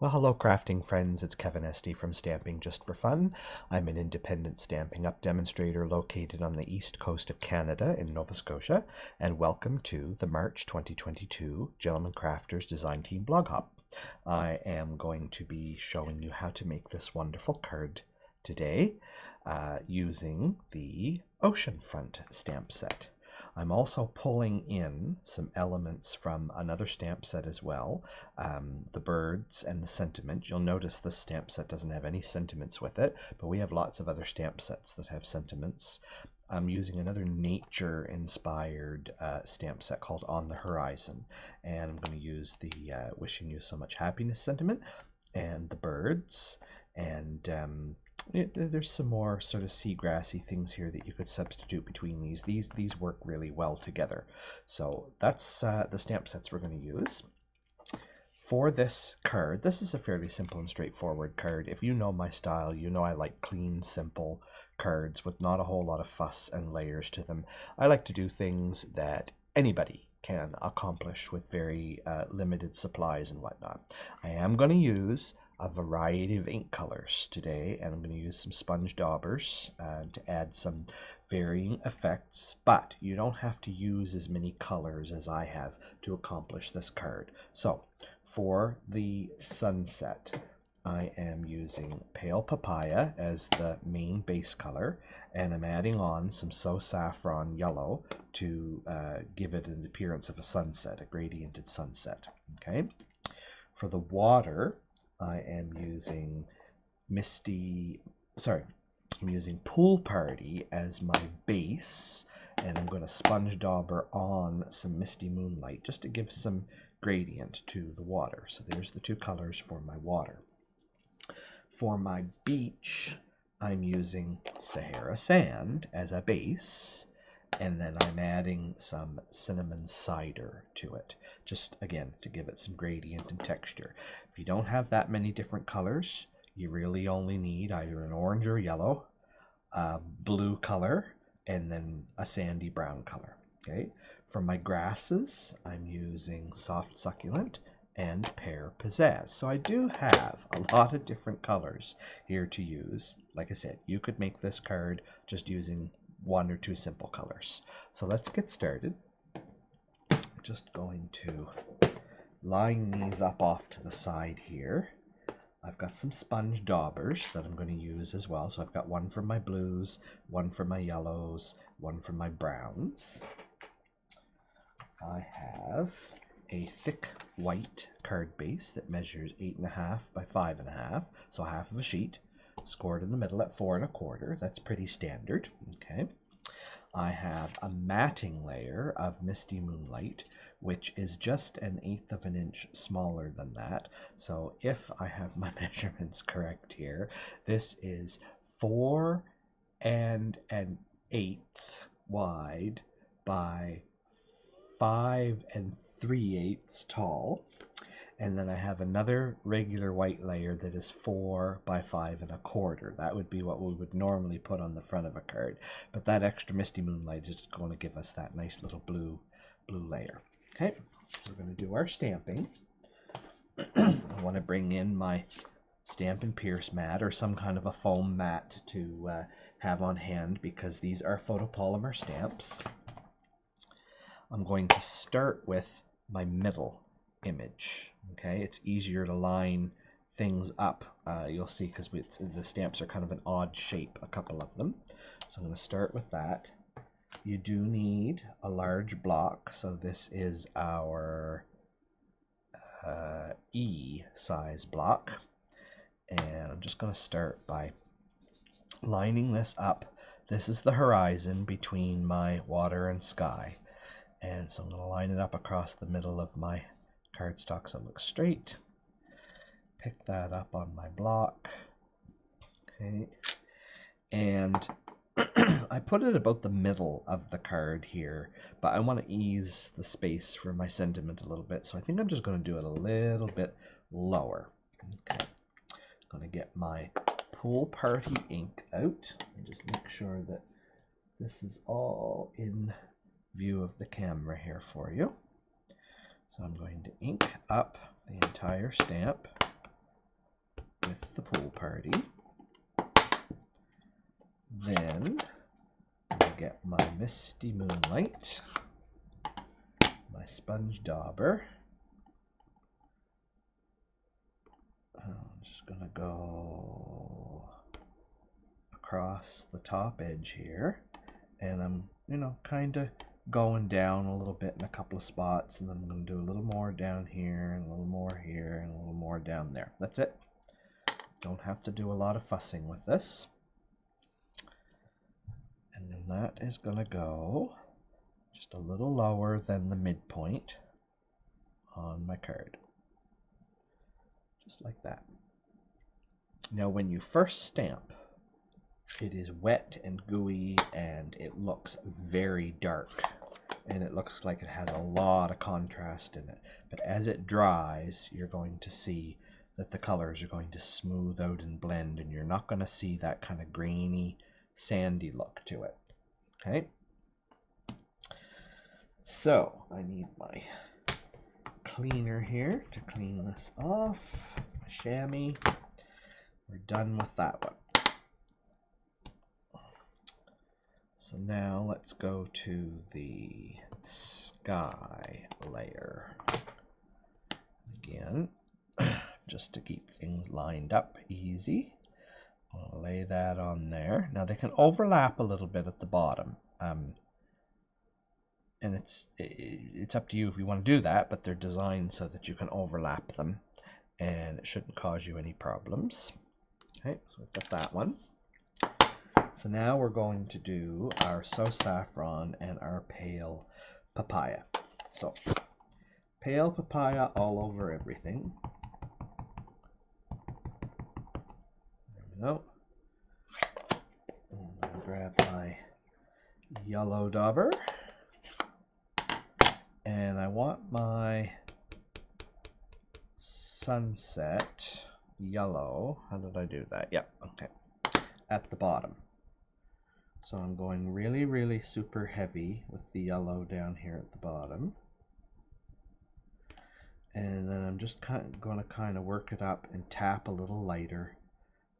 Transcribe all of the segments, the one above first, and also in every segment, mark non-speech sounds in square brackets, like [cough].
Well, hello, crafting friends. It's Kevin Esty from Stamping Just for Fun. I'm an independent Stampin' Up! demonstrator located on the east coast of Canada in Nova Scotia, and welcome to the March 2022 Gentleman Crafters Design Team Blog Hop. I am going to be showing you how to make this wonderful card today uh, using the Oceanfront stamp set. I'm also pulling in some elements from another stamp set as well, um, the birds and the sentiment. You'll notice this stamp set doesn't have any sentiments with it, but we have lots of other stamp sets that have sentiments. I'm using another nature-inspired uh, stamp set called On the Horizon, and I'm going to use the uh, Wishing You So Much Happiness sentiment and the birds and um, it, there's some more sort of seagrassy things here that you could substitute between these. These these work really well together. So that's uh, the stamp sets we're going to use. For this card, this is a fairly simple and straightforward card. If you know my style, you know I like clean, simple cards with not a whole lot of fuss and layers to them. I like to do things that anybody can accomplish with very uh, limited supplies and whatnot. I am going to use a variety of ink colors today and I'm going to use some sponge daubers uh, to add some varying effects but you don't have to use as many colors as I have to accomplish this card. So for the sunset I am using pale papaya as the main base color and I'm adding on some So Saffron yellow to uh, give it an appearance of a sunset, a gradiented sunset. Okay. For the water, I am using Misty, sorry, I'm using Pool Party as my base, and I'm going to sponge dauber on some Misty Moonlight just to give some gradient to the water. So there's the two colors for my water. For my beach, I'm using Sahara Sand as a base, and then I'm adding some cinnamon cider to it just again to give it some gradient and texture if you don't have that many different colors you really only need either an orange or yellow a blue color and then a sandy brown color okay for my grasses I'm using soft succulent and pear pizzazz. So I do have a lot of different colors here to use. Like I said, you could make this card just using one or two simple colors. So let's get started. Just going to line these up off to the side here. I've got some sponge daubers that I'm going to use as well. So I've got one for my blues, one for my yellows, one for my browns. I have a thick white card base that measures eight and a half by five and a half, so half of a sheet scored in the middle at four and a quarter. That's pretty standard. Okay. I have a matting layer of Misty Moonlight, which is just an eighth of an inch smaller than that. So if I have my [laughs] measurements correct here, this is four and an eighth wide by five and three eighths tall and then I have another regular white layer that is four by five and a quarter. That would be what we would normally put on the front of a card, but that extra Misty Moonlight is going to give us that nice little blue blue layer. Okay, we're going to do our stamping. [clears throat] I want to bring in my Stampin' Pierce mat or some kind of a foam mat to uh, have on hand because these are photopolymer stamps. I'm going to start with my middle image. Okay, it's easier to line things up. Uh, you'll see because the stamps are kind of an odd shape, a couple of them. So I'm going to start with that. You do need a large block, so this is our uh, E size block. And I'm just going to start by lining this up. This is the horizon between my water and sky. And so I'm going to line it up across the middle of my cardstock so it looks straight. Pick that up on my block. Okay. And [clears throat] I put it about the middle of the card here, but I want to ease the space for my sentiment a little bit. So I think I'm just going to do it a little bit lower. Okay. I'm going to get my pool party ink out and just make sure that this is all in view of the camera here for you. So I'm going to ink up the entire stamp. with the pool party. Then I get my Misty Moonlight, my Sponge Dauber. I'm just going to go across the top edge here and I'm, you know, kind of going down a little bit in a couple of spots and then I'm going to do a little more down here and a little more here and a little more down there. That's it. Don't have to do a lot of fussing with this. And then that is going to go just a little lower than the midpoint on my card. Just like that. Now when you first stamp, it is wet and gooey and it looks very dark and it looks like it has a lot of contrast in it. But as it dries, you're going to see that the colors are going to smooth out and blend and you're not going to see that kind of grainy, sandy look to it. Okay? So, I need my cleaner here to clean this off. My chamois. We're done with that one. So now let's go to the sky layer again, [clears throat] just to keep things lined up easy. I'll lay that on there. Now they can overlap a little bit at the bottom. Um, and it's it's up to you if you want to do that, but they're designed so that you can overlap them and it shouldn't cause you any problems. Okay, so we've got that one. So now we're going to do our So Saffron and our Pale Papaya. So, Pale Papaya all over everything. There we go. Grab my yellow dauber. And I want my sunset yellow. How did I do that? Yep, okay. At the bottom. So I'm going really, really super heavy with the yellow down here at the bottom. And then I'm just kind of going to kind of work it up and tap a little lighter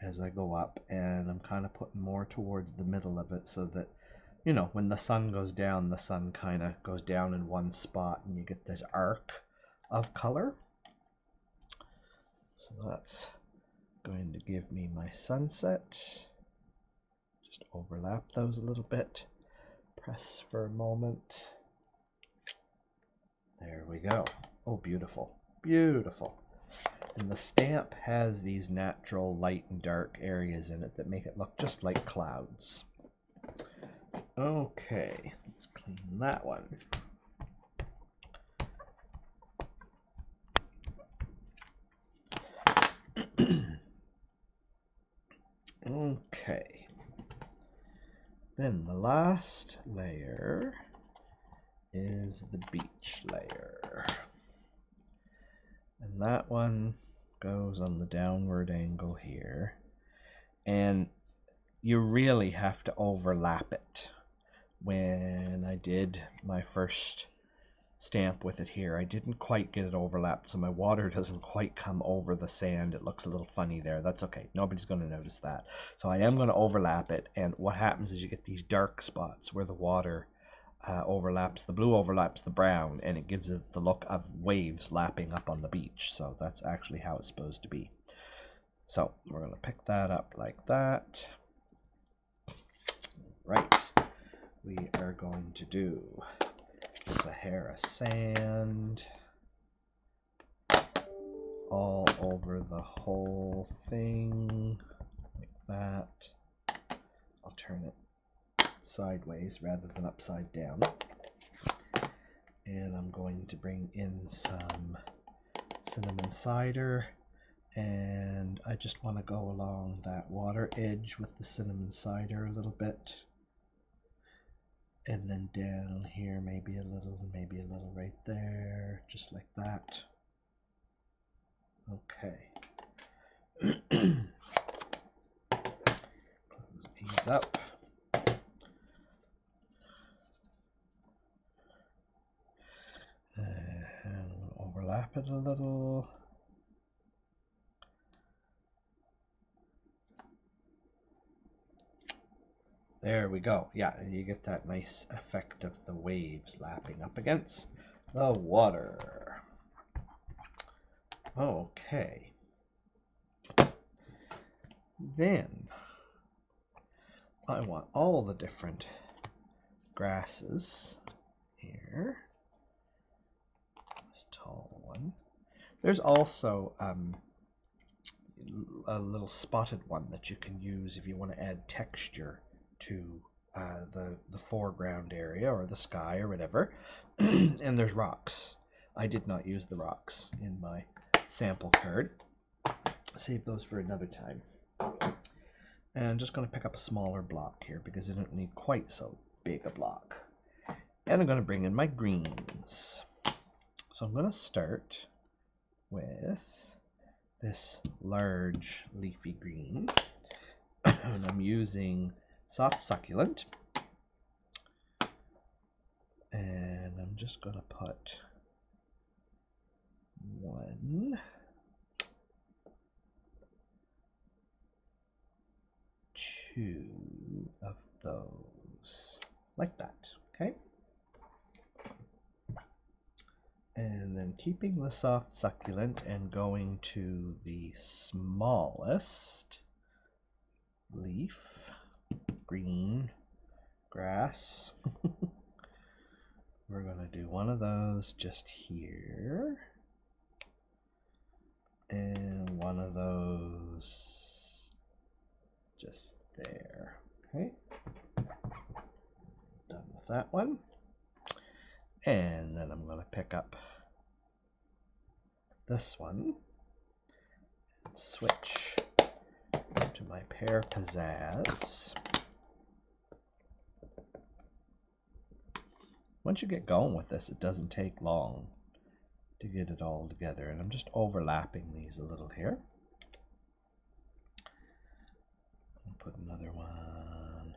as I go up. And I'm kind of putting more towards the middle of it so that, you know, when the sun goes down, the sun kind of goes down in one spot and you get this arc of color. So that's going to give me my sunset. Just overlap those a little bit. Press for a moment. There we go. Oh, beautiful. Beautiful. And the stamp has these natural light and dark areas in it that make it look just like clouds. Okay, let's clean that one. [clears throat] okay. Then the last layer is the beach layer. And that one goes on the downward angle here. And you really have to overlap it. When I did my first stamp with it here. I didn't quite get it overlapped, so my water doesn't quite come over the sand. It looks a little funny there. That's okay. Nobody's going to notice that. So I am going to overlap it, and what happens is you get these dark spots where the water uh, overlaps, the blue overlaps the brown, and it gives it the look of waves lapping up on the beach. So that's actually how it's supposed to be. So we're going to pick that up like that. Right. We are going to do Sahara sand all over the whole thing like that. I'll turn it sideways rather than upside down. And I'm going to bring in some cinnamon cider and I just want to go along that water edge with the cinnamon cider a little bit and then down here maybe a little maybe a little right there just like that. Okay. Close [clears throat] these up. And overlap it a little There we go. Yeah, you get that nice effect of the waves lapping up against the water. Okay. Then I want all the different grasses here. This tall one. There's also um, a little spotted one that you can use if you want to add texture to uh, the, the foreground area or the sky or whatever. [clears throat] and there's rocks. I did not use the rocks in my sample card. Save those for another time. And I'm just going to pick up a smaller block here because I don't need quite so big a block. And I'm going to bring in my greens. So I'm going to start with this large leafy green. [clears throat] and I'm using soft succulent. And I'm just going to put one, two of those, like that, okay? And then keeping the soft succulent and going to the smallest leaf, green grass. [laughs] We're going to do one of those just here. And one of those just there. Okay. Done with that one. And then I'm going to pick up this one and switch to my pear pizzazz. Once you get going with this, it doesn't take long to get it all together. And I'm just overlapping these a little here. I'll put another one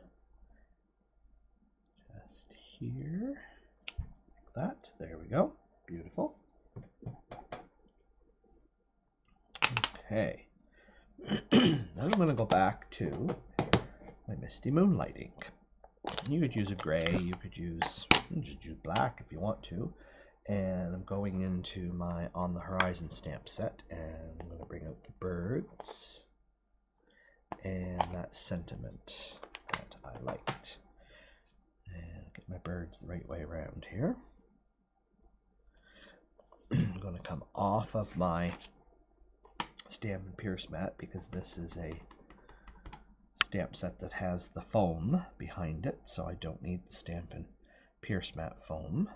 just here, like that. There we go. Beautiful. Okay. [clears throat] then I'm going to go back to my Misty Moonlight ink. You could use a gray, you could use, you just use black if you want to. And I'm going into my On the Horizon stamp set and I'm going to bring out the birds and that sentiment that I liked. And get my birds the right way around here. [clears throat] I'm going to come off of my Stampin' Pierce mat because this is a stamp set that has the foam behind it, so I don't need the Stampin' Pierce mat foam.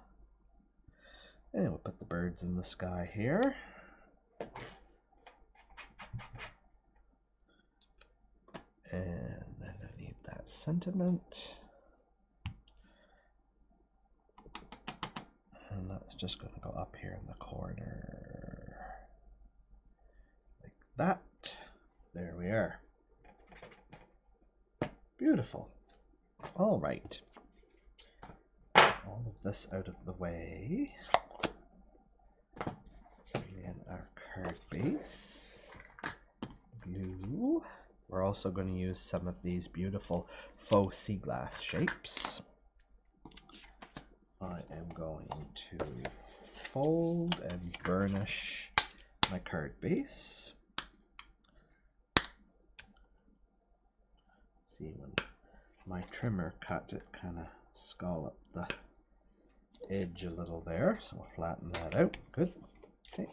And we'll put the birds in the sky here. And then I need that sentiment. And that's just going to go up here in the corner. Like that. There we are. Beautiful. All right. All of this out of the way. And our card base. Blue. We're also going to use some of these beautiful faux sea glass shapes. I am going to fold and burnish my card base. See when my trimmer cut it kind of scalloped the edge a little there, so we'll flatten that out. Good. Okay.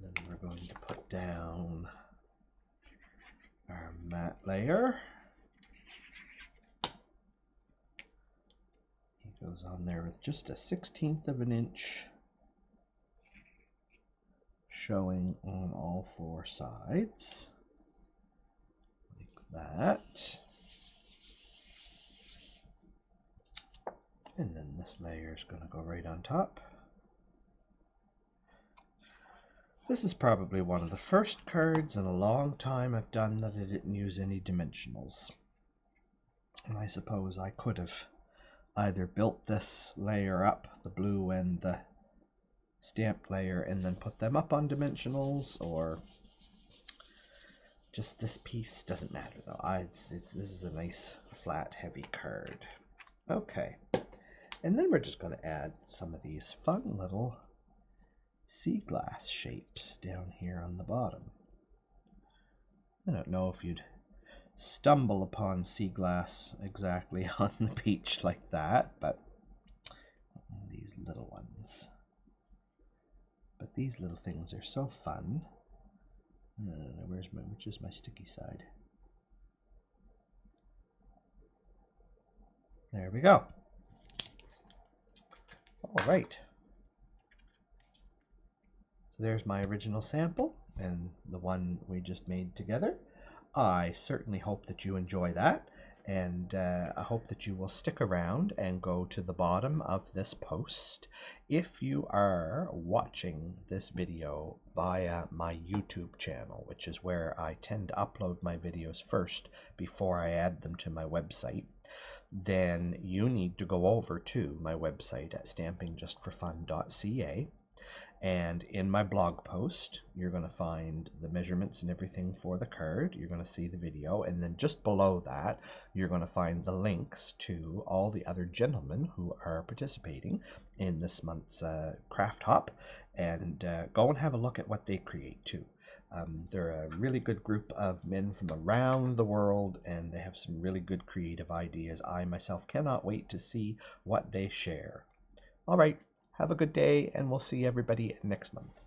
Then we're going to put down our matte layer. He goes on there with just a 16th of an inch showing on all four sides that. And then this layer is going to go right on top. This is probably one of the first cards in a long time I've done that I didn't use any dimensionals. And I suppose I could have either built this layer up, the blue and the stamp layer, and then put them up on dimensionals, or just this piece doesn't matter though. I, it's, it's, this is a nice flat, heavy card. Okay. And then we're just going to add some of these fun little sea glass shapes down here on the bottom. I don't know if you'd stumble upon sea glass exactly [laughs] on the beach like that, but these little ones. But these little things are so fun. Uh, where's my, which is my sticky side? There we go. All right. So there's my original sample and the one we just made together. I certainly hope that you enjoy that and uh, I hope that you will stick around and go to the bottom of this post. If you are watching this video via my YouTube channel, which is where I tend to upload my videos first before I add them to my website, then you need to go over to my website at stampingjustforfun.ca and in my blog post, you're going to find the measurements and everything for the card. You're going to see the video. And then just below that, you're going to find the links to all the other gentlemen who are participating in this month's uh, craft hop. And uh, go and have a look at what they create too. Um, they're a really good group of men from around the world, and they have some really good creative ideas. I myself cannot wait to see what they share. All right, have a good day, and we'll see everybody next month.